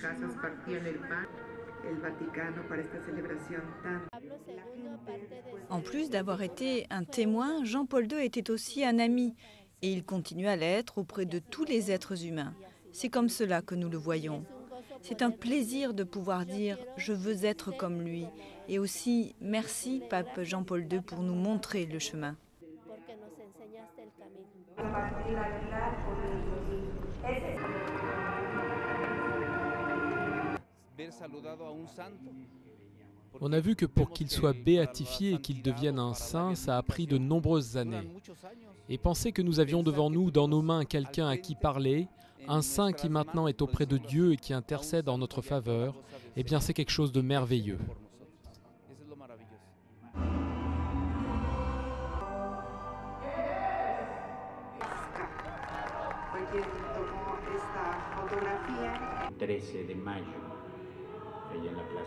casas partían el pan, el Vaticano para esta celebración tan En plus d'avoir été un témoin, Jean-Paul II était aussi un ami et il continue à l'être auprès de tous les êtres humains. C'est comme cela que nous le voyons. C'est un plaisir de pouvoir dire je veux être comme lui et aussi merci pape Jean-Paul II pour nous montrer le chemin. On a vu que pour qu'il soit béatifié et qu'il devienne un saint, ça a pris de nombreuses années. Et penser que nous avions devant nous, dans nos mains, quelqu'un à qui parler, un saint qui maintenant est auprès de Dieu et qui intercède en notre faveur, eh bien c'est quelque chose de merveilleux. fue quien tomó esta fotografía. 13 de allá en la plaza.